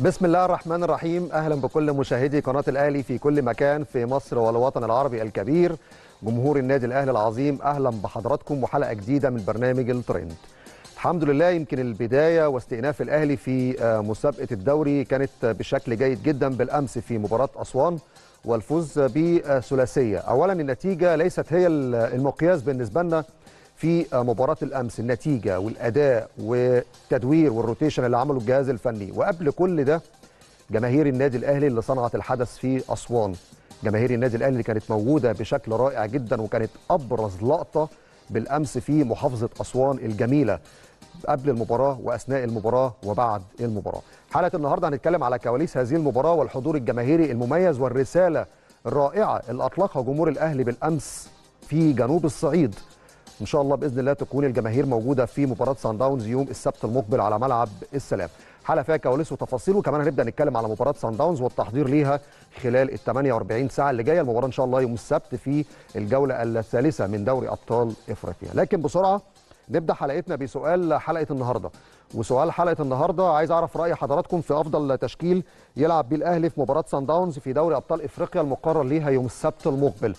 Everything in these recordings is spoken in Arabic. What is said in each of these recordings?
بسم الله الرحمن الرحيم. أهلا بكل مشاهدي قناة الأهلي في كل مكان في مصر والوطن العربي الكبير. جمهور النادي الأهلي العظيم أهلا بحضراتكم وحلقة جديدة من برنامج الترند. الحمد لله يمكن البداية واستئناف الأهلي في مسابقة الدوري كانت بشكل جيد جدا بالأمس في مباراة أسوان والفوز بثلاثية. اولا النتيجة ليست هي المقياس بالنسبة لنا في مباراة الأمس النتيجة والأداء والتدوير وال rotation اللي عمله الجهاز الفني. وقبل كل ده جماهير النادي الأهلي اللي صنعت الحدث في أسوان. جماهير النادي الأهلي اللي كانت موجودة بشكل رائع جدا وكانت أبرز لقطة بالأمس في محافظة أسوان الجميلة قبل المباراة وأثناء المباراة وبعد المباراة. حلقة النهاردة هنتكلم على كواليس هذه المباراة والحضور الجماهيري المميز والرسالة الرائعة اللي أطلقها جمهور الأهلي بالأمس في جنوب الصعيد. إن شاء الله بإذن الله تكون الجماهير موجودة في مباراة سان داونز يوم السبت المقبل على ملعب السلام. حلقة فيها كواليس وتفاصيل وكمان هنبدأ نتكلم على مباراة سان داونز والتحضير ليها خلال ال 48 ساعة اللي جاية. المباراة إن شاء الله يوم السبت في الجولة الثالثة من دوري أبطال إفريقيا. لكن بسرعة نبدأ حلقتنا بسؤال حلقة النهارده. وسؤال حلقة النهارده عايز أعرف رأي حضراتكم في أفضل تشكيل يلعب بيه الاهلي في مباراة سان داونز في دوري أبطال إفريقيا المقرر ليها يوم السبت المقبل.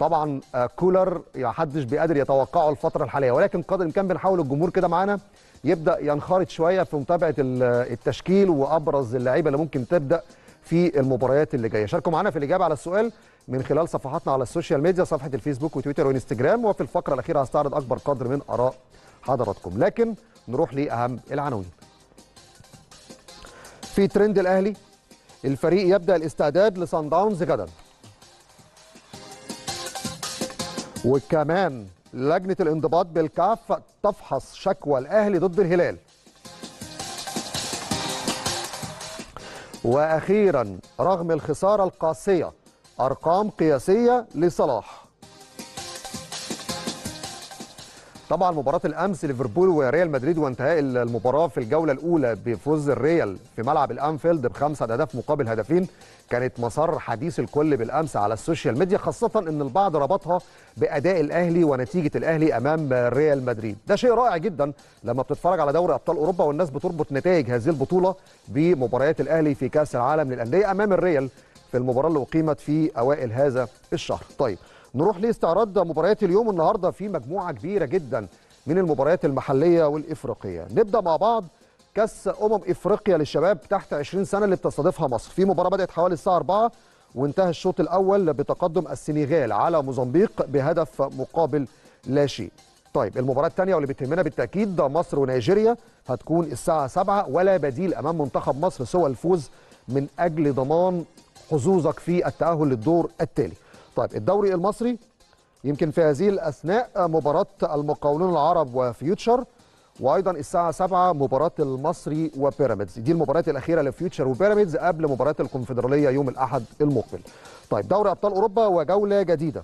طبعا كولر ما حدش بيقدر يتوقعه الفترة الحالية. ولكن قدر الإمكان بنحاول الجمهور كده معانا يبدأ ينخرط شوية في متابعة التشكيل وأبرز اللعيبة اللي ممكن تبدأ في المباريات اللي جاية. شاركوا معانا في الإجابة على السؤال من خلال صفحاتنا على ال social media صفحة الفيسبوك وتويتر وإنستجرام وفي الفقرة الأخيرة هستعرض أكبر قدر من آراء حضراتكم. لكن نروح لأهم العناوين. في ترند الأهلي الفريق يبدأ الاستعداد لصن داونز غدا. وكمان لجنة الانضباط بالكاف تفحص شكوى الأهلي ضد الهلال. وأخيرا رغم الخسارة القاسية أرقام قياسية لصلاح. طبعا مباراة الأمس ليفربول وريال مدريد وانتهاء المباراة في الجولة الأولى بفوز الريال في ملعب الأنفيلد بخمسة أهداف مقابل هدفين كانت مسار حديث الكل بالأمس على ال social media خاصة أن البعض ربطها بأداء الأهلي ونتيجة الأهلي أمام ريال مدريد. ده شيء رائع جدا لما بتتفرج على دوري أبطال أوروبا والناس بتربط نتائج هذه البطولة بمباريات الأهلي في كأس العالم للأندية أمام الريال في المباراة اللي أقيمت في أوائل هذا الشهر. طيب نروح لاستعراض مباريات اليوم النهارده في مجموعة كبيرة جدا من المباريات المحلية والإفريقية. نبدأ مع بعض كأس أمم إفريقيا للشباب تحت 20 سنة اللي بتستضيفها مصر. في مباراة بدأت حوالي الساعة 4 وانتهى الشوط الأول بتقدم السنغال على موزمبيق بهدف مقابل لا شيء. طيب المباراة الثانية واللي بتهمنا بالتأكيد مصر ونيجيريا هتكون الساعة 7 ولا بديل أمام منتخب مصر سوى الفوز من أجل ضمان حظوظك في التأهل للدور التالي. طيب الدوري المصري يمكن في هذه الأثناء مباراة المقاولون العرب وفيوتشر وأيضا الساعة 7 مباراة المصري وبيراميدز. دي المباريات الأخيرة لفيوتشر وبيراميدز قبل مباراة الكونفدرالية يوم الأحد المقبل. طيب دوري أبطال أوروبا وجولة جديدة.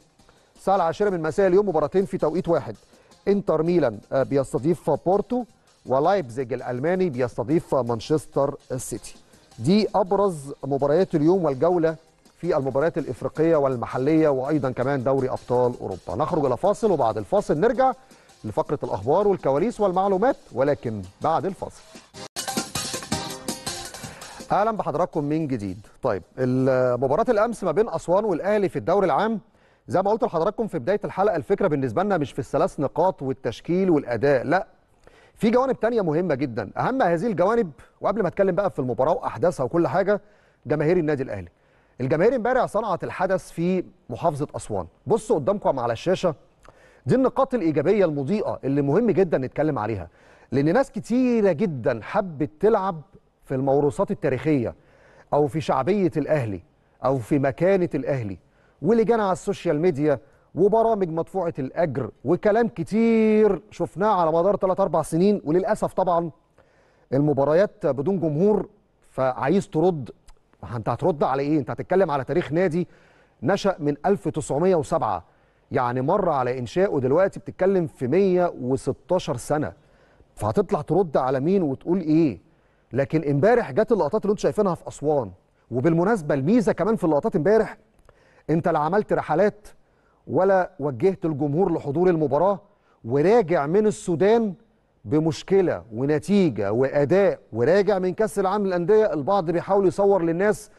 الساعة العاشره من مساء اليوم مباراتين في توقيت واحد. إنتر ميلان بيستضيف بورتو ولايبزيج الألماني بيستضيف مانشستر سيتي. دي أبرز مباريات اليوم والجولة في المباريات الإفريقية والمحلية وأيضا كمان دوري أبطال أوروبا. نخرج إلى فاصل وبعد الفاصل نرجع لفقرة الأخبار والكواليس والمعلومات ولكن بعد الفاصل. أهلا بحضراتكم من جديد. طيب مباراه الأمس ما بين أسوان والأهلي في الدوري العام زي ما قلت لحضراتكم في بداية الحلقة الفكرة بالنسبة لنا مش في الثلاث نقاط والتشكيل والأداء لا. في جوانب تانية مهمة جدا. أهم هذه الجوانب وقبل ما أتكلم بقى في المباراة وأحداثها وكل حاجة جماهير النادي الأهلي. الجماهير امبارح صنعت الحدث في محافظة أسوان. بصوا قدامكم على الشاشة. دي النقاط الإيجابية المضيئة اللي مهم جدا نتكلم عليها. لأن ناس كتيرة جدا حبت تلعب في الموروثات التاريخية أو في شعبية الأهلي أو في مكانة الأهلي ولجان على ال social media وبرامج مدفوعة الأجر وكلام كتير شفناه على مدار 3 4 سنين. وللأسف طبعا المباريات بدون جمهور فعايز ترد. انت هترد على إيه؟ أنت هتتكلم على تاريخ نادي نشأ من 1907 يعني مر على انشائه دلوقتي بتتكلم في 116 سنة. فهتطلع ترد على مين وتقول إيه؟ لكن إمبارح جت اللقطات اللي أنتوا شايفينها في أسوان. وبالمناسبة الميزة كمان في اللقطات إمبارح أنت لا عملت رحلات ولا وجهت الجمهور لحضور المباراة وراجع من السودان بمشكلة ونتيجة وأداء وراجع من كأس العالم للأندية. البعض بيحاول يصور للناس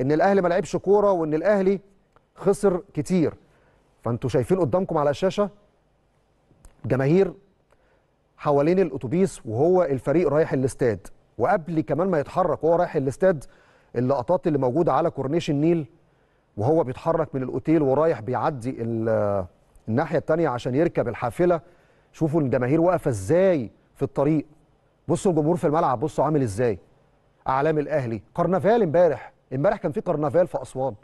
إن الأهلي ما لعبش كورة وإن الأهلي خسر كتير. فانتوا شايفين قدامكم على الشاشة جماهير حوالين الأتوبيس وهو الفريق رايح الاستاد. وقبل كمان ما يتحرك وهو رايح الاستاد اللقطات اللي موجودة على كورنيش النيل وهو بيتحرك من الأوتيل ورايح بيعدي ال- الناحية الثانية عشان يركب الحافلة. شوفوا الجماهير واقفة إزاي في الطريق. بصوا الجمهور في الملعب بصوا عامل إزاي. أعلام الأهلي. كرنفال امبارح. امبارح كان في كرنفال في أسوان.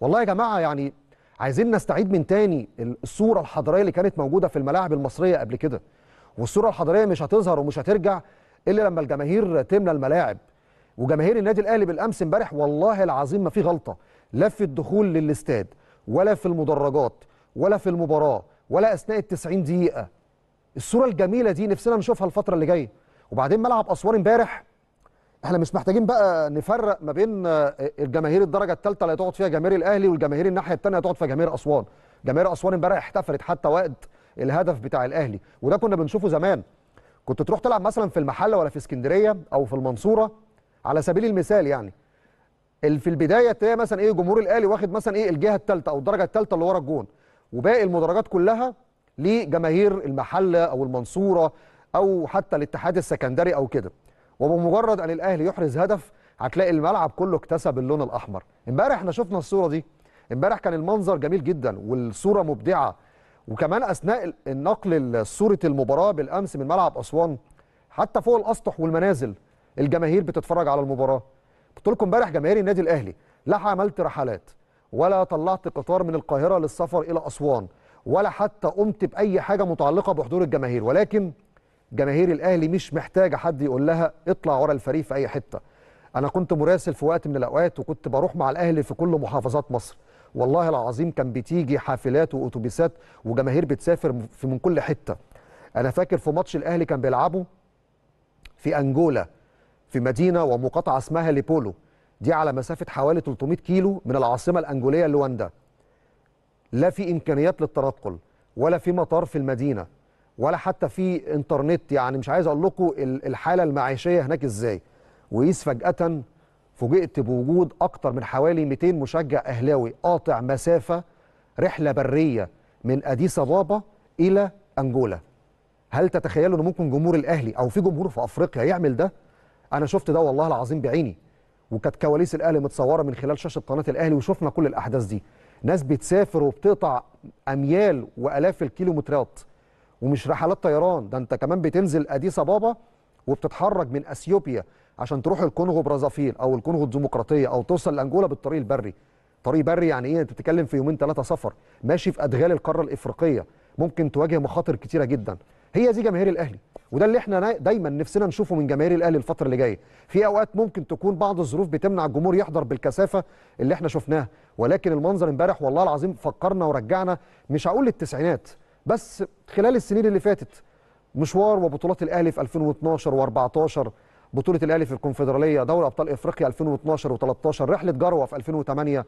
والله يا جماعة يعني عايزين نستعيد من تاني الصورة الحضارية اللي كانت موجودة في الملاعب المصرية قبل كده. والصورة الحضارية مش هتظهر ومش هترجع إلا لما الجماهير تملى الملاعب. وجماهير النادي الأهلي بالأمس امبارح والله العظيم ما في غلطة. لا في الدخول للاستاد ولا في المدرجات ولا في المباراة ولا أثناء ال 90 دقيقة. الصورة الجميلة دي نفسنا نشوفها الفترة اللي جاية. وبعدين ملعب أسوان امبارح إحنا مش محتاجين بقى نفرق ما بين آه، الجماهير الدرجة الثالثه اللي هتقعد فيها جماهير الأهلي والجماهير الناحية الثانية هتقعد فيها جماهير أسوان. جماهير أسوان امبارح احتفلت حتى وقت الهدف بتاع الأهلي وده كنا بنشوفه زمان. كنت تروح تلعب مثلا في المحلة ولا في اسكندرية أو في المنصورة؟ على سبيل المثال يعني. في البداية تلاقي مثلا إيه جمهور الأهلي واخد مثلا إيه الجهة الثالثه أو الدرجة الثالثه اللي ورا الجون. وباقي المدرجات كلها لجماهير المحلة أو المنصورة أو حتى الاتحاد السكندري أو كده. وبمجرد أن الأهلي يحرز هدف هتلاقي الملعب كله اكتسب اللون الأحمر. امبارح إحنا شفنا الصورة دي. امبارح كان المنظر جميل جدا والصورة مبدعة. وكمان أثناء ال- النقل صورة المباراة بالأمس من ملعب أسوان حتى فوق الأسطح والمنازل الجماهير بتتفرج على المباراة. قلت لكم امبارح جماهير النادي الأهلي لا عملت رحلات ولا طلعت قطار من القاهرة للسفر إلى أسوان ولا حتى قمت بأي حاجة متعلقة بحضور الجماهير. ولكن جماهير الأهلي مش محتاجة حد يقول لها اطلع ورا الفريق في أي حتة. أنا كنت مراسل في وقت من الأوقات وكنت بروح مع الأهلي في كل محافظات مصر. والله العظيم كان بتيجي حافلات وأتوبيسات وجماهير بتسافر في من كل حتة. أنا فاكر في ماتش الأهلي كان بيلعبوا في أنجولا في مدينة ومقاطعة اسمها ليبولو. دي على مسافة حوالي 300 كيلو من العاصمة الأنجولية لواندا لا في إمكانيات للتنقل ولا في مطار في المدينة. ولا حتى في انترنت يعني مش عايز أقول لكم ال- الحالة المعيشية هناك إزاي. وقيس فجأة فوجئت بوجود أكتر من حوالي 200 مشجع أهلاوي قاطع مسافة رحلة برية من أديس أبابا إلى أنجولا. هل تتخيلوا إن ممكن جمهور الأهلي أو في جمهور في أفريقيا يعمل ده؟ أنا شفت ده والله العظيم بعيني. وكانت كواليس الأهلي متصورة من خلال شاشة قناة الأهلي وشفنا كل الأحداث دي. ناس بتسافر وبتقطع أميال وألاف الكيلومترات. ومش رحلات طيران ده انت كمان بتنزل أديس أبابا وبتتحرك من أثيوبيا عشان تروح الكونغو برازافيل أو الكونغو الديمقراطية أو توصل لانجولا بالطريق البري. طريق بري يعني إيه؟ أنت بتتكلم في يومين ثلاثة سفر. ماشي في أدغال القارة الإفريقية. ممكن تواجه مخاطر كتيرة جدا. هي دي جماهير الأهلي. وده اللي إحنا نا- دايما نفسنا نشوفه من جماهير الأهلي الفترة اللي جاية. في أوقات ممكن تكون بعض الظروف بتمنع الجمهور يحضر بالكثافة اللي إحنا شفناها. ولكن المنظر امبارح والله العظيم فكرنا ورجعنا. مش هقول للتسعينات بس خلال السنين اللي فاتت مشوار وبطولات الأهلي في 2012 و14 بطولة الأهلي في الكونفدرالية دوري أبطال إفريقيا 2012 و13 رحلة جروة في 2008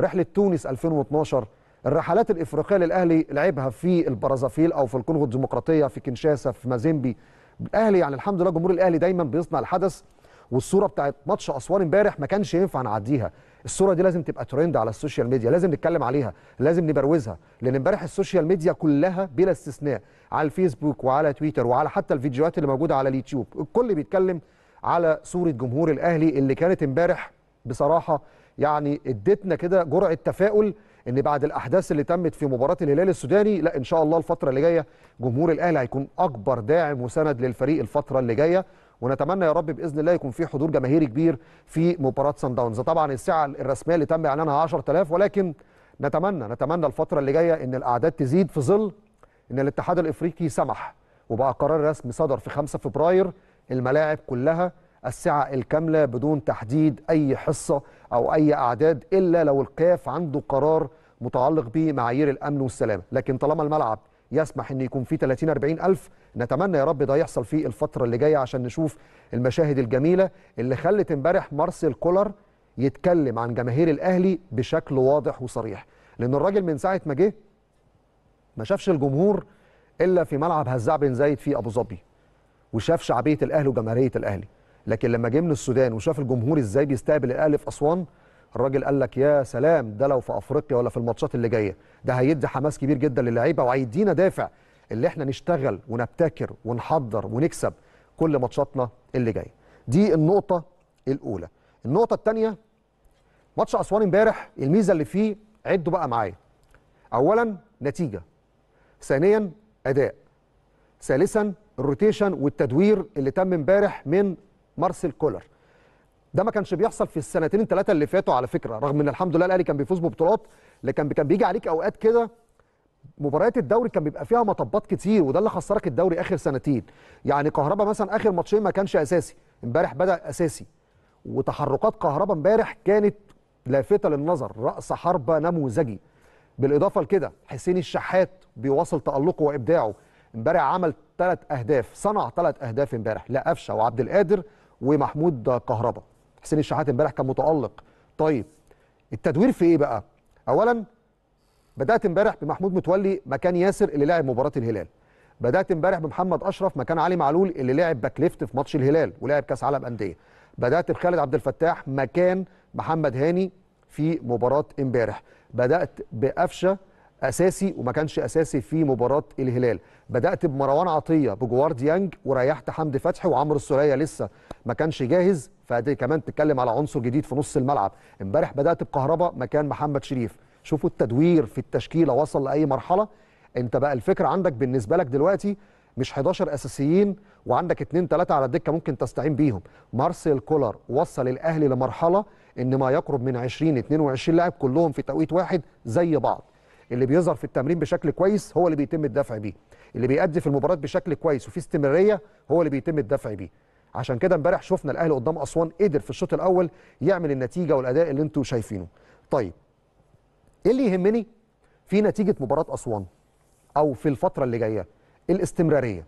رحلة تونس 2012 الرحلات الإفريقية للأهلي لعبها في البرازافيل أو في الكونغو الديمقراطية في كينشاسا في مازيمبي. الأهلي يعني الحمد لله جمهور الأهلي دايما بيصنع الحدث والصورة بتاعت ماتش أسوان امبارح ما كانش ينفع نعديها. الصورة دي لازم تبقى ترند على ال social media لازم نتكلم عليها لازم نبروزها لأن امبارح ال social media كلها بلا استثناء على الفيسبوك وعلى تويتر وعلى حتى الفيديوهات اللي موجودة على اليوتيوب الكل بيتكلم على صورة جمهور الأهلي اللي كانت امبارح بصراحة يعني ادتنا كده جرعة تفاؤل إن بعد الأحداث اللي تمت في مباراة الهلال السوداني لا إن شاء الله الفترة اللي جاية جمهور الأهلي هيكون أكبر داعم وسند للفريق الفترة اللي جاية. ونتمنى يا رب بإذن الله يكون في حضور جماهيري كبير في مباراة سان داونز طبعا السعة الرسمية اللي تم إعلانها 10000 ولكن نتمنى نتمنى الفترة اللي جاية إن الأعداد تزيد في ظل إن الاتحاد الإفريقي سمح وبقى قرار رسمي صدر في 5 فبراير الملاعب كلها السعة الكاملة بدون تحديد أي حصة أو أي أعداد إلا لو القاف عنده قرار متعلق بمعايير الأمن والسلامه لكن طالما الملعب يسمح إن يكون فيه 30 40 ألف نتمنى يا رب ده يحصل في الفترة اللي جاية عشان نشوف المشاهد الجميلة اللي خلت امبارح مارسيل كولر يتكلم عن جماهير الأهلي بشكل واضح وصريح. لأن الراجل من ساعة ما جه ما شافش الجمهور إلا في ملعب هزاع بن زايد في أبو ظبي وشاف شعبية الأهلي وجماهيرية الأهلي. لكن لما جه من السودان وشاف الجمهور إزاي بيستقبل الأهلي في أسوان الراجل قال لك يا سلام ده لو في أفريقيا ولا في الماتشات اللي جاية ده هيدي حماس كبير جدا للعيبة وهيدينا دافع اللي إحنا نشتغل ونبتكر ونحضر ونكسب كل ماتشاتنا اللي جاية دي النقطة الأولى. النقطة الثانية ماتش أسوان امبارح الميزة اللي فيه عدوا بقى معايا. اولا نتيجة ثانيا أداء ثالثا ال rotation والتدوير اللي تم امبارح من مارسيل كولر. ده ما كانش بيحصل في السنتين الثلاثه اللي فاتوا على فكرة رغم إن الحمد لله الأهلي كان بيفوز ببطولات لكن كان بيجي عليك أوقات كده مباريات الدوري كان بيبقى فيها مطبات كتير وده اللي خسرك الدوري آخر سنتين. يعني كهربا مثلا آخر ماتشين ما كانش أساسي امبارح بدأ أساسي. وتحركات كهربا امبارح كانت لافتة للنظر رأس حربة نموذجي. بالإضافة لكده حسين الشحات بيواصل تألقه وإبداعه. امبارح عمل ثلاث أهداف صنع ثلاث أهداف امبارح لأفشة وعبد القادر ومحمود كهربا. حسين الشحات امبارح كان متألق. طيب التدوير في إيه بقى؟ اولا بدأت امبارح بمحمود متولي مكان ياسر اللي لعب مباراة الهلال. بدأت امبارح بمحمد أشرف مكان علي معلول اللي لعب back left في ماتش الهلال ولعب كأس عالم أندية. بدأت بخالد عبد الفتاح مكان محمد هاني في مباراة امبارح. بدأت بقفشة أساسي وما كانش أساسي في مباراة الهلال. بدأت بمروان عطية بجوار ديانج وريحت حمدي فتحي وعمرو السولية لسه ما كانش جاهز. فدي كمان تتكلم على عنصر جديد في نص الملعب. امبارح بدأت بكهربا مكان محمد شريف. شوفوا التدوير في التشكيلة وصل لأي مرحلة. انت بقى الفكرة عندك بالنسبة لك دلوقتي مش 11 أساسيين وعندك 2 3 على الدكة ممكن تستعين بيهم. مارسيل كولر وصل الأهلي لمرحلة إن ما يقرب من 20 22 لاعب كلهم في توقيت واحد زي بعض. اللي بيظهر في التمرين بشكل كويس هو اللي بيتم الدفع بيه. اللي بيأدي في المباراة بشكل كويس وفي استمرارية هو اللي بيتم الدفع بيه. عشان كده امبارح شفنا الأهلي قدام أسوان قدر في الشوط الأول يعمل النتيجة والأداء اللي أنتم شايفينه. طيب إيه اللي يهمني في نتيجة مباراة أسوان أو في الفترة اللي جاية الاستمرارية.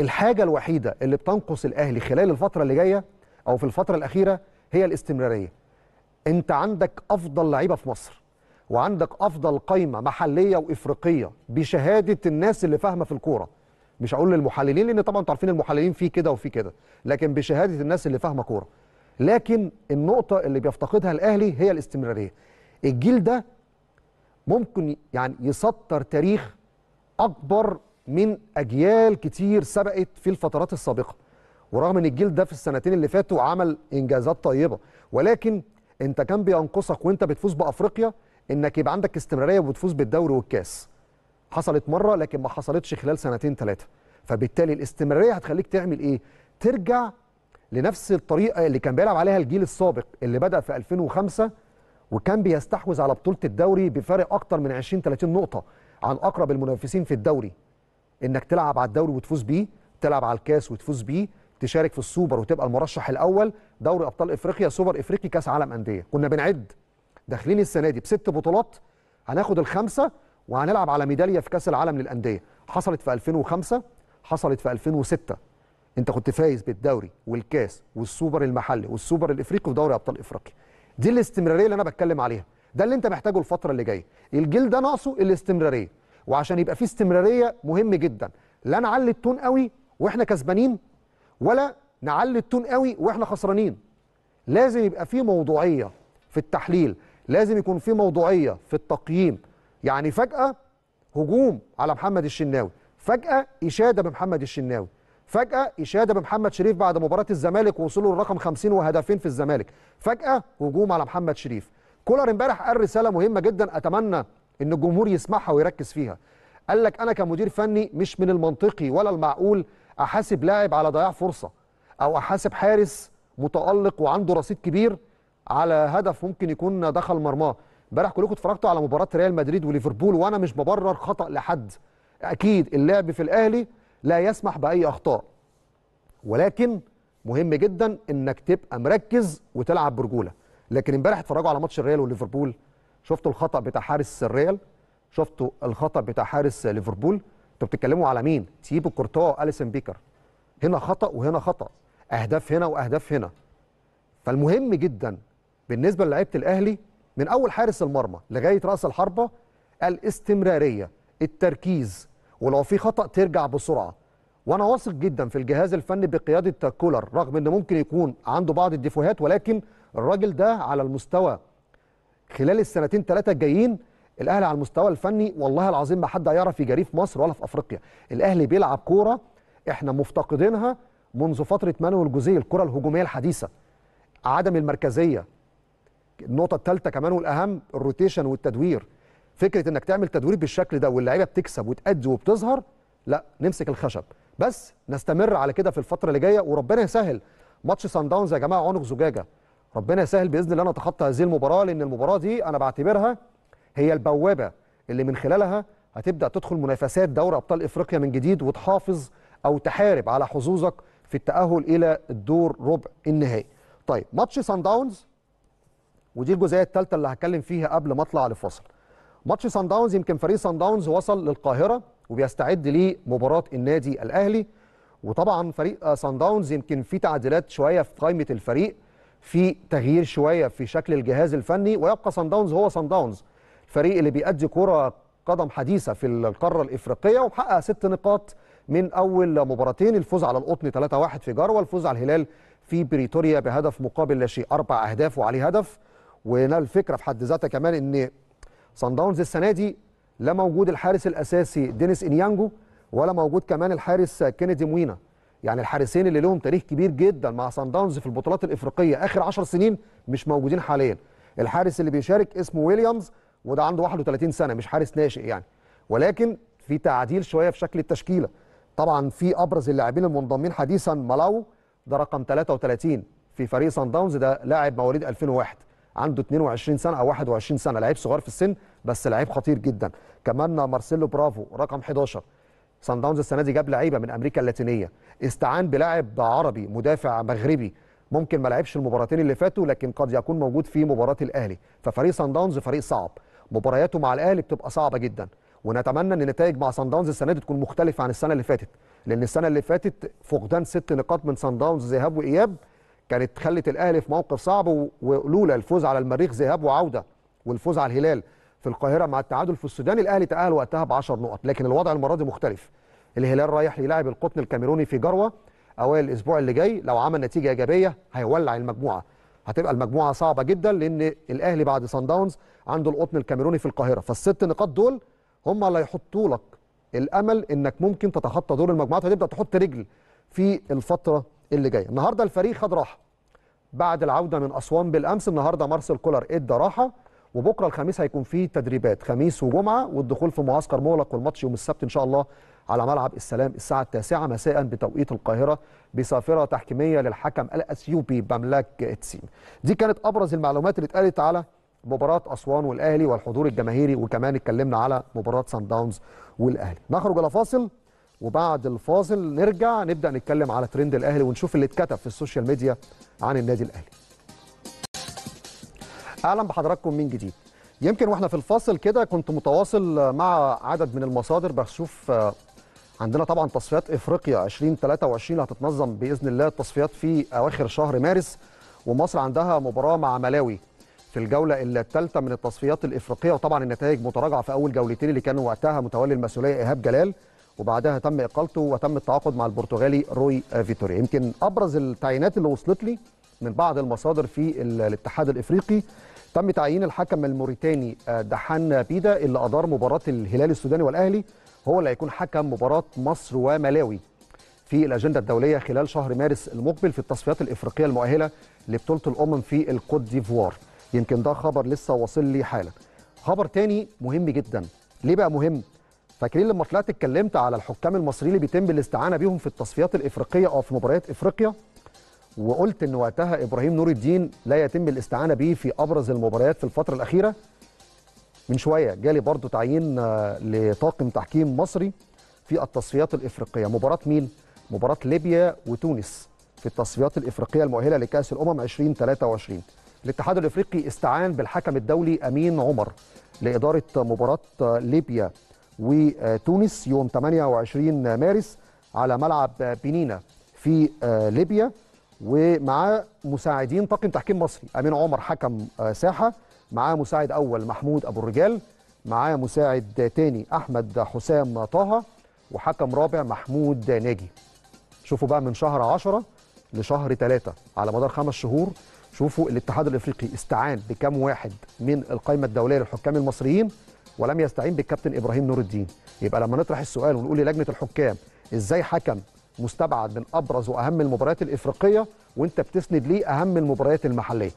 الحاجة الوحيدة اللي بتنقص الأهلي خلال الفترة اللي جاية أو في الفترة الأخيرة هي الاستمرارية. أنت عندك أفضل لعيبة في مصر وعندك أفضل قايمة محلية وإفريقية بشهادة الناس اللي فاهمة في الكورة. مش هقول للمحللين لأن طبعا أنتوا عارفين المحللين في كده وفي كده لكن بشهادة الناس اللي فاهمة كورة. لكن النقطة اللي بيفتقدها الأهلي هي الاستمرارية. الجيل ده ممكن يعني يسطر تاريخ أكبر من أجيال كتير سبقت في الفترات السابقة. ورغم إن الجيل ده في السنتين اللي فاتوا عمل إنجازات طيبة ولكن أنت كان بينقصك وأنت بتفوز بأفريقيا إنك يبقى عندك استمرارية وبتفوز بالدوري والكاس. حصلت مرة لكن ما حصلتش خلال سنتين ثلاثة فبالتالي الاستمرارية هتخليك تعمل إيه؟ ترجع لنفس الطريقة اللي كان بيلعب عليها الجيل السابق اللي بدأ في 2005 وكان بيستحوذ على بطولة الدوري بفارق أكتر من 20 30 نقطة عن أقرب المنافسين في الدوري. إنك تلعب على الدوري وتفوز بيه تلعب على الكاس وتفوز بيه تشارك في السوبر وتبقى المرشح الأول دوري أبطال إفريقيا سوبر إفريقي كأس عالم أندية. كنا بنعد. داخلين السنة دي بست بطولات هناخد الخمسة وهنلعب على ميدالية في كأس العالم للأندية. حصلت في 2005 حصلت في 2006 أنت كنت فايز بالدوري والكاس والسوبر المحلي والسوبر الإفريقي ودوري أبطال إفريقيا. دي الاستمرارية اللي أنا بتكلم عليها. ده اللي أنت محتاجه الفترة اللي جاية. الجيل ده ناقصه الاستمرارية. وعشان يبقى فيه استمرارية مهم جدا. لا نعلي التون قوي وإحنا كسبانين ولا نعلي التون قوي وإحنا خسرانين. لازم يبقى فيه موضوعية في التحليل. لازم يكون فيه موضوعية في التقييم. يعني فجأة هجوم على محمد الشناوي. فجأة إشادة بمحمد الشناوي. فجأة إشادة بمحمد شريف بعد مباراة الزمالك ووصوله لرقم 50 وهدفين في الزمالك. فجأة هجوم على محمد شريف. كولر امبارح قال رسالة مهمة جدا أتمنى إن الجمهور يسمعها ويركز فيها. قال لك أنا كمدير فني مش من المنطقي ولا المعقول أحاسب لاعب على ضياع فرصة أو أحاسب حارس متألق وعنده رصيد كبير على هدف ممكن يكون دخل مرماه. امبارح كلكم اتفرجتوا على مباراة ريال مدريد وليفربول وأنا مش ببرر خطأ لحد. أكيد اللعب في الأهلي لا يسمح بأي أخطاء. ولكن مهم جدا إنك تبقى مركز وتلعب برجولة. لكن امبارح اتفرجوا على ماتش الريال وليفربول شفتوا الخطأ بتاع حارس الريال؟ شفتوا الخطأ بتاع حارس ليفربول؟ أنتوا بتتكلموا على مين؟ تيبو كورتوا اليسون بيكر. هنا خطأ وهنا خطأ. أهداف هنا وأهداف هنا. فالمهم جدا بالنسبة للعيبة الأهلي من أول حارس المرمى لغاية رأس الحربة الاستمرارية التركيز ولو في خطأ ترجع بسرعة. وأنا واثق جدا في الجهاز الفني بقيادة كولر رغم إن ممكن يكون عنده بعض الديفوهات ولكن الراجل ده على المستوى. خلال السنتين ثلاثة الجايين الأهلي على المستوى الفني والله العظيم ما حد هيعرف يجاريه في مصر ولا في أفريقيا. الأهلي بيلعب كورة إحنا مفتقدينها منذ فترة مانويل جوزيه الكرة الهجومية الحديثة. عدم المركزية النقطة الثالثه كمان والأهم ال rotation والتدوير. فكرة إنك تعمل تدوير بالشكل ده واللعيبة بتكسب وتأدي وبتظهر لا نمسك الخشب بس نستمر على كده في الفترة اللي جاية وربنا يسهل ماتش سان داونز يا جماعة عنق زجاجة ربنا يسهل بإذن الله نتخطى هذه المباراة لأن المباراة دي أنا بعتبرها هي البوابة اللي من خلالها هتبدأ تدخل منافسات دوري أبطال إفريقيا من جديد وتحافظ أو تحارب على حظوظك في التأهل إلى الدور ربع النهائي. طيب ماتش سان داونز ودي الجزئية الثالثه اللي هتكلم فيها قبل ما أطلع لفاصل. ماتش سان داونز يمكن فريق سان داونز وصل للقاهرة وبيستعد لمباراة النادي الأهلي. وطبعا فريق سان داونز يمكن في تعديلات شوية في قائمة الفريق في تغيير شوية في شكل الجهاز الفني ويبقى سان داونز هو سان داونز. الفريق اللي بيأدي كرة قدم حديثة في القارة الإفريقية ومحقق ست نقاط من أول مباراتين الفوز على القطن 3-1 في جاروا الفوز على الهلال في بريتوريا بهدف مقابل لا شيء أربع أهداف وعليه هدف. وهنا الفكرة في حد ذاتها كمان إن سان داونز السنة دي لا موجود الحارس الأساسي دينيس أونيانجو ولا موجود كمان الحارس كينيدي موينا. يعني الحارسين اللي لهم تاريخ كبير جدا مع سان داونز في البطولات الإفريقية آخر 10 سنين مش موجودين حاليا. الحارس اللي بيشارك اسمه ويليامز وده عنده 31 سنة مش حارس ناشئ يعني. ولكن في تعديل شوية في شكل التشكيلة. طبعا في أبرز اللاعبين المنضمين حديثا مالاو ده رقم 33 في فريق سان داونز ده لاعب مواليد 2001 عنده 22 سنة أو 21 سنة لعيب صغير في السن بس لعيب خطير جدا. كمان مارسيلو برافو رقم 11 سان داونز السنة دي جاب لعيبة من أمريكا اللاتينية. استعان بلاعب عربي مدافع مغربي. ممكن ما لعبش المباراتين اللي فاتوا لكن قد يكون موجود في مباراة الأهلي. ففريق سان داونز فريق صعب. مبارياته مع الأهلي بتبقى صعبة جدا. ونتمنى إن النتائج مع سان داونز السنة دي تكون مختلفة عن السنة اللي فاتت. لأن السنة اللي فاتت فقدان ست نقاط من سان داونز ذهاب وإياب كانت خلت الأهلي في موقف صعب ولولا الفوز على المريخ ذهاب وعودة والفوز على الهلال في القاهرة مع التعادل في السودان. الأهلي تأهل وقتها ب 10 نقط لكن الوضع المرة دي مختلف. الهلال رايح يلاعب القطن الكاميروني في جروة أوائل الأسبوع اللي جاي. لو عمل نتيجة إيجابية هيولع المجموعة. هتبقى المجموعة صعبة جدا لأن الأهلي بعد سان داونز عنده القطن الكاميروني في القاهرة. فالست نقاط دول هم اللي هيحطوا لك الأمل إنك ممكن تتخطى دور المجموعات. وتبدا تحط رجل في الفترة اللي جاية النهارده الفريق خد راحة بعد العودة من أسوان بالأمس النهارده مارسيل كولر إدى راحة وبكرة الخميس هيكون فيه تدريبات خميس وجمعة والدخول في معسكر مغلق والماتش يوم السبت إن شاء الله على ملعب السلام الساعة التاسعة مساء بتوقيت القاهرة بصافرة تحكيمية للحكم الأثيوبي بملاك اتسيم. دي كانت أبرز المعلومات اللي اتقالت على مباراة أسوان والأهلي والحضور الجماهيري وكمان اتكلمنا على مباراة سان داونز والأهلي. نخرج إلى فاصل وبعد الفاصل نرجع نبدأ نتكلم على ترند الأهلي ونشوف اللي اتكتب في ال social media عن النادي الأهلي. أهلا بحضراتكم من جديد. يمكن وإحنا في الفاصل كده كنت متواصل مع عدد من المصادر بشوف عندنا طبعا تصفيات إفريقيا 2023 اللي هتتنظم بإذن الله التصفيات في أواخر شهر مارس ومصر عندها مباراة مع ملاوي في الجولة الثالثة من التصفيات الإفريقية وطبعا النتائج متراجعة في أول جولتين اللي كانوا وقتها متولي المسؤولية إيهاب جلال وبعدها تم إقالته وتم التعاقد مع البرتغالي روي فيتوريا يمكن أبرز التعيينات اللي وصلت لي من بعض المصادر في الاتحاد الإفريقي تم تعيين الحكم الموريتاني دحان بيدا اللي أدار مباراة الهلال السوداني والأهلي. هو اللي هيكون حكم مباراة مصر وملاوي في الأجندة الدولية خلال شهر مارس المقبل في التصفيات الإفريقية المؤهلة لبطولة الأمم في الكوت ديفوار. يمكن ده خبر لسه واصل لي حالا. خبر تاني مهم جدا. ليه بقى مهم؟ فاكرين لما طلعت اتكلمت على الحكام المصريين اللي بيتم الاستعانة بيهم في التصفيات الإفريقية أو في مباريات إفريقيا؟ وقلت إن وقتها إبراهيم نور الدين لا يتم الاستعانة به في أبرز المباريات في الفترة الأخيرة. من شوية جالي برضو تعيين لطاقم تحكيم مصري في التصفيات الإفريقية. مباراة مين؟ مباراة ليبيا وتونس في التصفيات الإفريقية المؤهلة لكأس الأمم 2023 الاتحاد الإفريقي استعان بالحكم الدولي أمين عمر لإدارة مباراة ليبيا. وتونس يوم 28 مارس على ملعب بنينا في ليبيا. ومعاه مساعدين طاقم تحكيم مصري أمين عمر حكم ساحة. معاه مساعد أول محمود أبو الرجال. معاه مساعد تاني أحمد حسام طه. وحكم رابع محمود ناجي. شوفوا بقى من شهر 10 لشهر 3 على مدار خمس شهور شوفوا الاتحاد الإفريقي استعان بكم واحد من القائمة الدولية للحكام المصريين. ولم يستعين بالكابتن إبراهيم نور الدين. يبقى لما نطرح السؤال ونقول للجنة الحكام إزاي حكم مستبعد من أبرز وأهم المباريات الإفريقية وأنت بتسند ليه أهم المباريات المحلية؟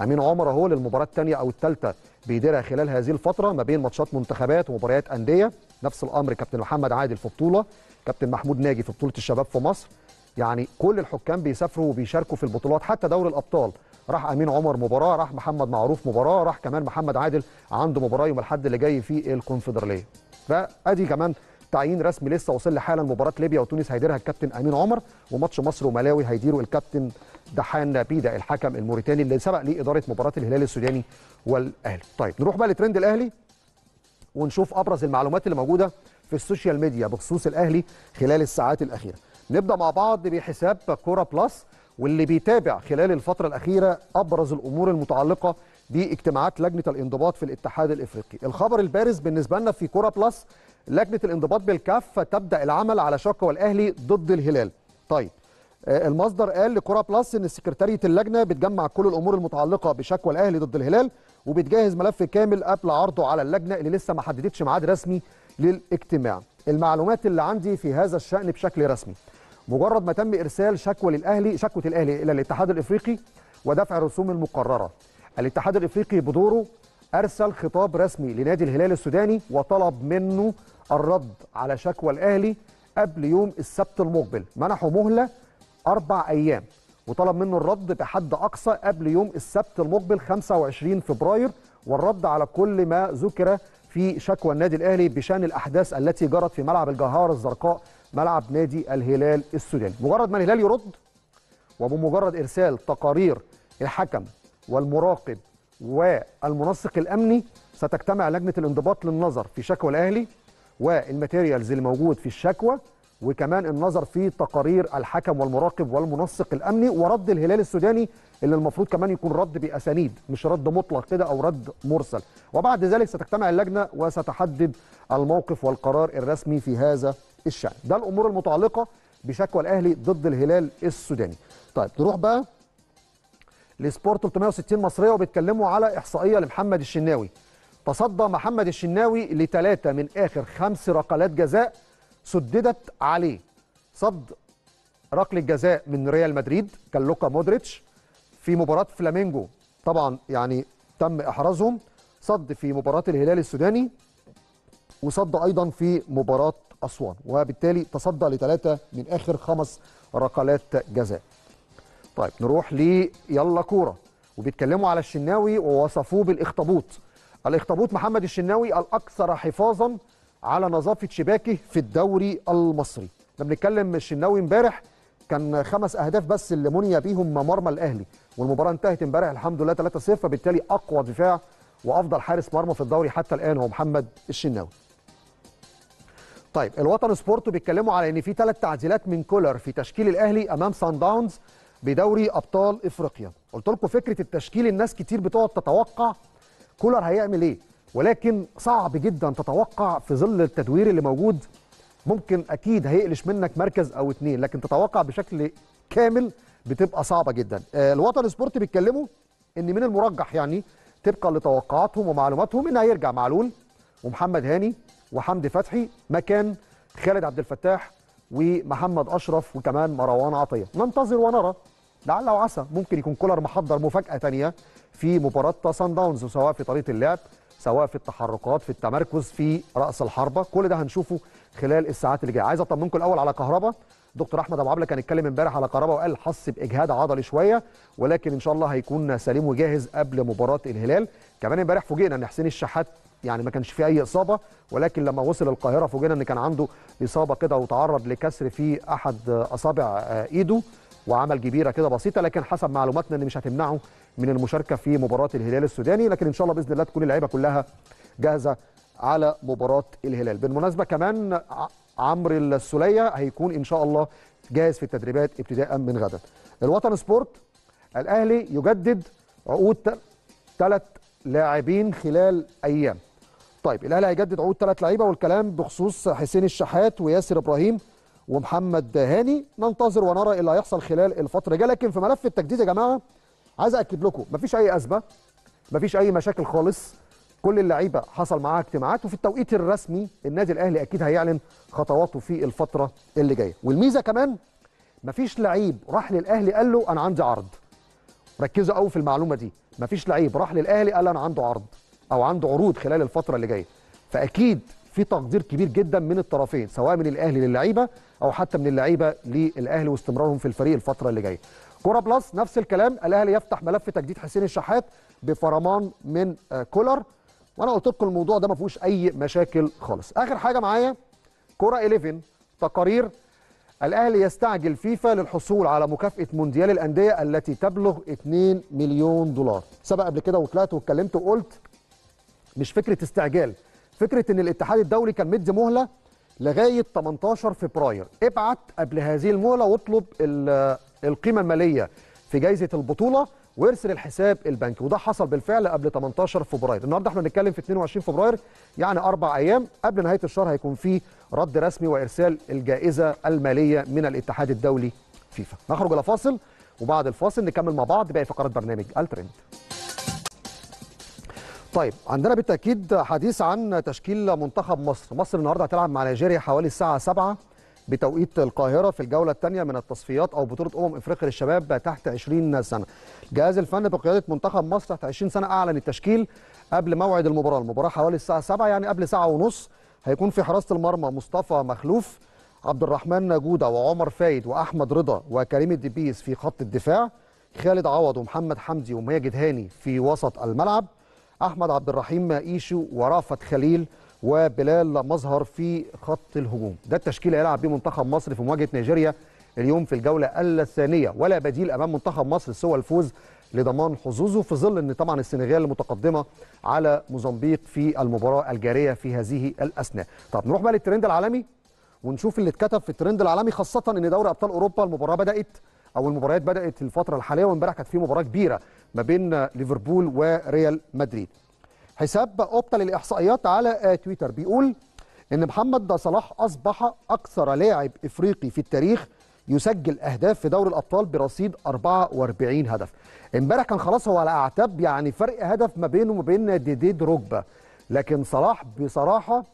أمين عمر أهو للمباراة الثانية أو الثالثة بيديرها خلال هذه الفترة ما بين ماتشات منتخبات ومباريات أندية. نفس الأمر كابتن محمد عادل في بطولة كابتن محمود ناجي في بطولة الشباب في مصر يعني كل الحكام بيسافروا وبيشاركوا في البطولات حتى دوري الأبطال. راح أمين عمر مباراة راح محمد معروف مباراة راح كمان محمد عادل عنده مباراة يوم الأحد اللي جاي في الكونفدرالية. فأدي كمان تعيين رسمي لسه وصل لي حالا مباراة ليبيا وتونس هيديرها الكابتن أمين عمر وماتش مصر وملاوي هيديره الكابتن دحان بيدا الحكم الموريتاني اللي سبق ليه إدارة مباراة الهلال السوداني والأهلي. طيب نروح بقى لترند الأهلي ونشوف أبرز المعلومات اللي موجودة في ال social media بخصوص الأهلي خلال الساعات الأخيرة. نبدأ مع بعض بحساب كورة بلس واللي بيتابع خلال الفترة الأخيرة أبرز الأمور المتعلقة باجتماعات لجنة الانضباط في الاتحاد الإفريقي. الخبر البارز بالنسبة لنا في كورة بلس لجنة الانضباط بالكاف تبدأ العمل على شكوى الاهلي ضد الهلال. طيب المصدر قال لكورة بلس إن سكرتارية اللجنة بتجمع كل الأمور المتعلقة بشكوى الاهلي ضد الهلال وبتجهز ملف كامل قبل عرضه على اللجنة اللي لسه ما حددتش ميعاد رسمي للاجتماع. المعلومات اللي عندي في هذا الشأن بشكل رسمي. مجرد ما تم إرسال شكوى للأهلي شكوى الأهلي إلى الاتحاد الإفريقي ودفع الرسوم المقررة. الاتحاد الإفريقي بدوره أرسل خطاب رسمي لنادي الهلال السوداني وطلب منه الرد على شكوى الأهلي قبل يوم السبت المقبل. منحوا مهلة أربع أيام وطلب منه الرد بحد أقصى قبل يوم السبت المقبل 25 فبراير والرد على كل ما ذكر في شكوى النادي الأهلي بشأن الأحداث التي جرت في ملعب الجهار الزرقاء ملعب نادي الهلال السوداني. مجرد ما الهلال يرد وبمجرد إرسال تقارير الحكم والمراقب والمنسق الأمني ستجتمع لجنة الانضباط للنظر في شكوى الأهلي والماتيريالز اللي موجود في الشكوى وكمان النظر في تقارير الحكم والمراقب والمنسق الأمني ورد الهلال السوداني اللي المفروض كمان يكون رد بأسانيد مش رد مطلق كده أو رد مرسل. وبعد ذلك ستجتمع اللجنة وستحدد الموقف والقرار الرسمي في هذا الشان ده الأمور المتعلقة بشكوى الأهلي ضد الهلال السوداني. طيب نروح بقى لسبورت 360 مصرية وبيتكلموا على إحصائية لمحمد الشناوي. تصدى محمد الشناوي لثلاثه من آخر خمس ركلات جزاء سددت عليه. صد ركلة جزاء من ريال مدريد كان لوكا مودريتش. في مباراة فلامينجو طبعا يعني تم إحرازهم. صد في مباراة الهلال السوداني وصد أيضا في مباراة أسوان وبالتالي تصدى لثلاثة من آخر خمس ركلات جزاء. طيب نروح ل يلا كورة. وبيتكلموا على الشناوي ووصفوه بالإخطبوط. الإخطبوط محمد الشناوي الأكثر حفاظا على نظافة شباكه في الدوري المصري. إحنا بنتكلم الشناوي امبارح كان خمس أهداف بس اللي مني بيهم مرمى الأهلي. والمباراة انتهت امبارح الحمد لله 3-0 فبالتالي أقوى دفاع وأفضل حارس مرمى في الدوري حتى الآن هو محمد الشناوي. طيب الوطن سبورت بيتكلموا على إن في ثلاث تعديلات من كولر في تشكيل الأهلي أمام سان داونز بدوري أبطال إفريقيا. قلت لكم فكرة التشكيل الناس كتير بتقعد تتوقع كولر هيعمل إيه ولكن صعب جدا تتوقع في ظل التدوير اللي موجود. ممكن أكيد هيقلش منك مركز أو اتنين لكن تتوقع بشكل كامل بتبقى صعبة جدا. آه الوطن سبورت بيتكلموا إن من المرجح يعني طبقا لتوقعاتهم ومعلوماتهم إن هيرجع معلول ومحمد هاني وحمدي فتحي مكان خالد عبد الفتاح ومحمد أشرف وكمان مروان عطية. ننتظر ونرى. لعل وعسى ممكن يكون كولر محضر مفاجأة ثانية في مباراة سان داونز سواء في طريقة اللعب سواء في التحركات في التمركز في رأس الحربة. كل ده هنشوفه خلال الساعات اللي جاية. عايز أطمنكم الأول على كهربا. دكتور أحمد أبو عبلة كان اتكلم امبارح على كهربا وقال حس باجهاد عضلي شوية ولكن إن شاء الله هيكون سليم وجاهز قبل مباراة الهلال. كمان امبارح فوجئنا إن حسين الشحات يعني ما كانش فيه أي إصابة ولكن لما وصل القاهرة فوجئنا إن كان عنده إصابة كده وتعرض لكسر في أحد أصابع إيده وعمل جبيرة كده بسيطة لكن حسب معلوماتنا إن مش هتمنعه من المشاركة في مباراة الهلال السوداني لكن إن شاء الله بإذن الله تكون اللعيبة كلها جاهزة على مباراة الهلال. بالمناسبة كمان عمرو السولية هيكون إن شاء الله جاهز في التدريبات ابتداء من غدا. الوطن سبورت الأهلي يجدد عقود ثلاث لاعبين خلال أيام. طيب الأهلي هيجدد عقود ثلاث لعيبة والكلام بخصوص حسين الشحات وياسر إبراهيم ومحمد هاني ننتظر ونرى اللي هيحصل خلال الفترة الجاية. لكن في ملف التجديد يا جماعة عايز اكد لكم مفيش أي أزمة مفيش أي مشاكل خالص. كل اللعيبة حصل معاها اجتماعات وفي التوقيت الرسمي النادي الأهلي أكيد هيعلن خطواته في الفترة اللي جاية. والميزة كمان مفيش لعيب راح للأهلي قال له أنا عندي عرض. ركزوا قوي في المعلومة دي مفيش لعيب راح للأهلي قال أنا عنده عرض. أو عنده عروض خلال الفترة اللي جاية. فأكيد في تقدير كبير جدا من الطرفين سواء من الأهلي للعيبة أو حتى من اللعيبة للأهلي واستمرارهم في الفريق الفترة اللي جاية. كورة بلس نفس الكلام الأهلي يفتح ملف تجديد حسين الشحات بفرمان من آه، كولر. وأنا قلت لكم الموضوع ده ما فيهوش أي مشاكل خالص. آخر حاجة معايا كورة 11 تقارير. الأهلي يستعجل فيفا للحصول على مكافأة مونديال الأندية التي تبلغ 2 مليون دولار. سبق قبل كده وطلعت واتكلمت وقلت مش فكرة استعجال. فكرة إن الاتحاد الدولي كان مدي مهلة لغاية 18 فبراير. ابعت قبل هذه المهلة واطلب ال- القيمة المالية في جائزه البطولة وارسل الحساب البنكي. وده حصل بالفعل قبل 18 فبراير. النهارده إحنا بنتكلم في 22 فبراير يعني أربع أيام قبل نهاية الشهر هيكون في رد رسمي وإرسال الجائزة المالية من الاتحاد الدولي فيفا. نخرج إلى فاصل وبعد الفاصل نكمل مع بعض باقي فقرات برنامج الترند طيب عندنا بالتأكيد حديث عن تشكيل منتخب مصر. مصر النهارده هتلعب مع نيجيريا حوالي الساعة 7 بتوقيت القاهرة في الجولة الثانية من التصفيات أو بطولة أمم إفريقيا للشباب تحت 20 سنة. الجهاز الفني بقيادة منتخب مصر تحت 20 سنة أعلن التشكيل قبل موعد المباراة. المباراة حوالي الساعة 7 يعني قبل ساعة ونص هيكون في حراسة المرمى مصطفى مخلوف عبد الرحمن جوده وعمر فايد وأحمد رضا وكريم الدبيس في خط الدفاع خالد عوض ومحمد حمدي وماجد هاني في وسط الملعب. أحمد عبد الرحيم ايشو ورأفت خليل وبلال مظهر في خط الهجوم. ده التشكيل هيلعب بيه منتخب مصر في مواجهة نيجيريا اليوم في الجولة الثانية. ولا بديل أمام منتخب مصر سوى الفوز لضمان حظوظه في ظل إن طبعا السنغال متقدمة على موزمبيق في المباراة الجارية في هذه الأثناء. طب نروح بقى للترند العالمي ونشوف اللي اتكتب في الترند العالمي خاصة إن دوري أبطال أوروبا المباراة بدأت أو المباريات بدأت الفترة الحالية وإمبارح كانت في مباراة كبيرة ما بين ليفربول وريال مدريد. حساب أوبتا للإحصائيات على تويتر بيقول إن محمد صلاح أصبح أكثر لاعب إفريقي في التاريخ يسجل أهداف في دوري الأبطال برصيد 44 هدف. إمبارح كان خلاص هو على أعتاب يعني فرق هدف ما بينه وما بين ديدي دروجبا. لكن صلاح بصراحة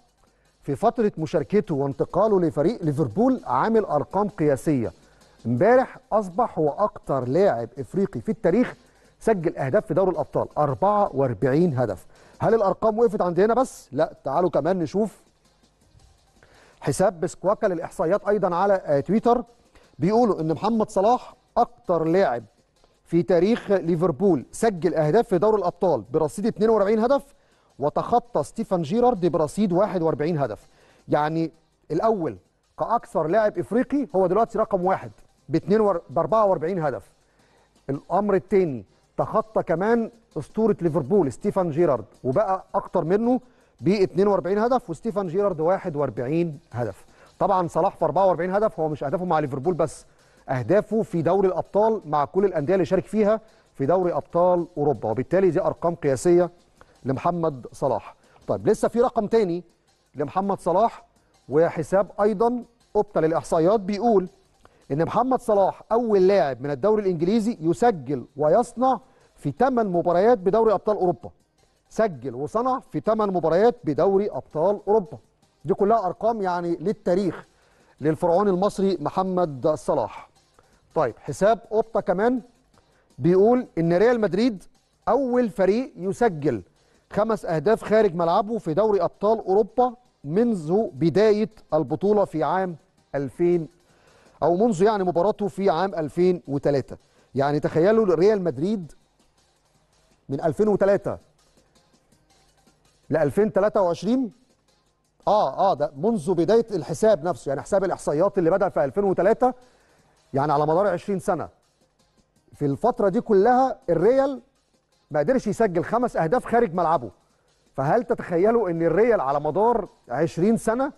في فترة مشاركته وانتقاله لفريق ليفربول عامل أرقام قياسية. امبارح أصبح هو أكتر لاعب إفريقي في التاريخ سجل أهداف في دوري الأبطال 44 هدف. هل الأرقام وقفت عند هنا بس؟ لا تعالوا كمان نشوف حساب بسكواكا للإحصائيات أيضا على تويتر. بيقولوا إن محمد صلاح أكتر لاعب في تاريخ ليفربول سجل أهداف في دوري الأبطال برصيد 42 هدف وتخطى ستيفان جيرارد برصيد 41 هدف. يعني الأول كأكثر لاعب إفريقي هو دلوقتي رقم واحد. ب 44 هدف. الأمر الثاني تخطى كمان أسطورة ليفربول ستيفان جيرارد وبقى أكتر منه ب 42 هدف وستيفان جيرارد 41 هدف. طبعا صلاح في 44 هدف هو مش اهدافه مع ليفربول بس أهدافه في دوري الأبطال مع كل الأندية اللي شارك فيها في دوري أبطال أوروبا وبالتالي دي أرقام قياسية لمحمد صلاح. طيب لسه في رقم تاني لمحمد صلاح وحساب أيضا اوبتا للإحصائيات بيقول إن محمد صلاح أول لاعب من الدوري الإنجليزي يسجل ويصنع في 8 مباريات بدوري أبطال أوروبا. سجل وصنع في 8 مباريات بدوري أبطال أوروبا. دي كلها أرقام يعني للتاريخ للفرعون المصري محمد صلاح. طيب حساب أوبتا كمان بيقول إن ريال مدريد أول فريق يسجل خمس أهداف خارج ملعبه في دوري أبطال أوروبا منذ بداية البطولة في عام 2000 أو منذ يعني مباراته في عام 2003 يعني تخيلوا ريال مدريد من 2003 ل 2023 آه آه ده منذ بداية الحساب نفسه يعني حساب الإحصائيات اللي بدأ في 2003 يعني على مدار 20 سنة. في الفترة دي كلها الريال ما قدرش يسجل خمس أهداف خارج ملعبه. فهل تتخيلوا إن الريال على مدار 20 سنة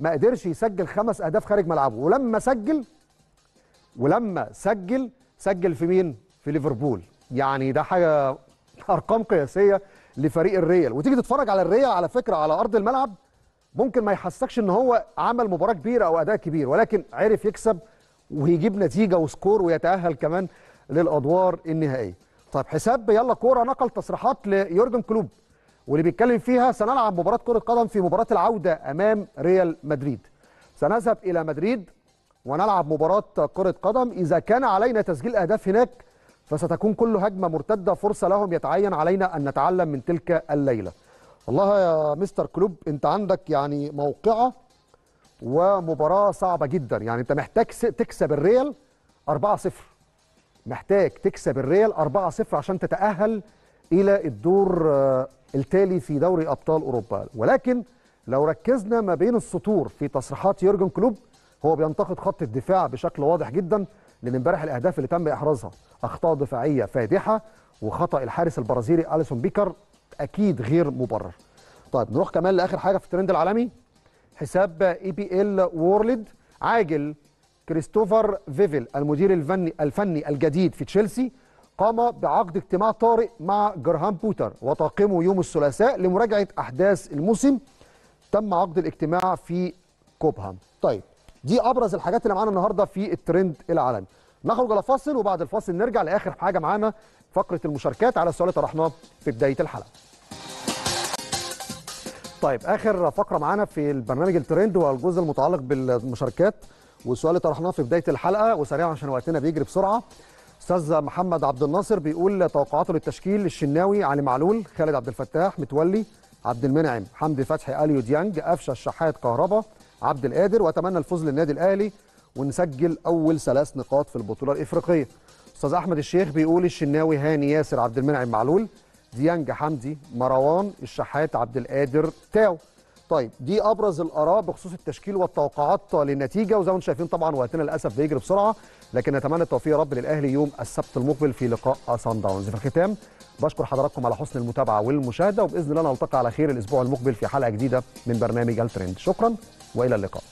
ما قدرش يسجل خمس أهداف خارج ملعبه. ولما سجل ولما سجل سجل في مين؟ في ليفربول. يعني ده حاجة أرقام قياسية لفريق الريال. وتيجي تتفرج على الريال على فكرة على أرض الملعب ممكن ما يحسكش إن هو عمل مباراة كبيرة أو أداء كبير ولكن عرف يكسب ويجيب نتيجة وسكور ويتأهل كمان للأدوار النهائية. طيب حساب يلا كورة نقل تصريحات ليورجن كلوب. واللي بيتكلم فيها سنلعب مباراة كرة قدم في مباراة العودة أمام ريال مدريد. سنذهب إلى مدريد ونلعب مباراة كرة قدم إذا كان علينا تسجيل أهداف هناك فستكون كل هجمة مرتدة فرصة لهم يتعين علينا أن نتعلم من تلك الليلة. والله يا مستر كلوب أنت عندك يعني موقعة ومباراة صعبة جدا يعني أنت محتاج تكسب الريال 4-0 محتاج تكسب الريال 4-0 عشان تتأهل إلى الدور التالي في دوري أبطال أوروبا. ولكن لو ركزنا ما بين السطور في تصريحات يورجن كلوب هو بينتقد خط الدفاع بشكل واضح جدا لأن امبارح الأهداف اللي تم إحرازها. أخطاء دفاعية فادحة وخطأ الحارس البرازيلي أليسون بيكر أكيد غير مبرر. طيب نروح كمان لآخر حاجة في الترند العالمي. حساب EPL World عاجل. كريستوفر فيفل المدير الفني الفني الجديد في تشيلسي قام بعقد اجتماع طارئ مع جراهام بوتر وطاقمه يوم الثلاثاء لمراجعة أحداث الموسم تم عقد الاجتماع في كوبهام. طيب دي أبرز الحاجات اللي معانا النهارده في الترند العالمي. نخرج على فاصل وبعد الفاصل نرجع لآخر حاجة معانا فقرة المشاركات على السؤال طرحناه في بداية الحلقة. طيب آخر فقرة معانا في البرنامج الترند والجزء المتعلق بالمشاركات والسؤال اللي طرحناه في بداية الحلقة وسريعا عشان وقتنا بيجري بسرعة. أستاذ محمد عبد الناصر بيقول توقعاته للتشكيل الشناوي علي معلول خالد عبد الفتاح متولي عبد المنعم حمدي فتحي اليو ديانج قفشة الشحات كهربا عبد القادر وأتمنى الفوز للنادي الأهلي ونسجل أول ثلاث نقاط في البطولة الإفريقية. أستاذ أحمد الشيخ بيقول الشناوي هاني ياسر عبد المنعم معلول ديانج حمدي مروان الشحات عبد القادر تاو. طيب دي أبرز الآراء بخصوص التشكيل والتوقعات للنتيجة وزي ما أنتم شايفين طبعا وقتنا للأسف بيجري بسرعة. لكن نتمنى التوفيق يا رب للأهلي يوم السبت المقبل في لقاء سان داونز. في الختام بشكر حضراتكم على حسن المتابعة والمشاهدة وبإذن الله نلتقي على خير الأسبوع المقبل في حلقة جديدة من برنامج الترند شكرا وإلى اللقاء.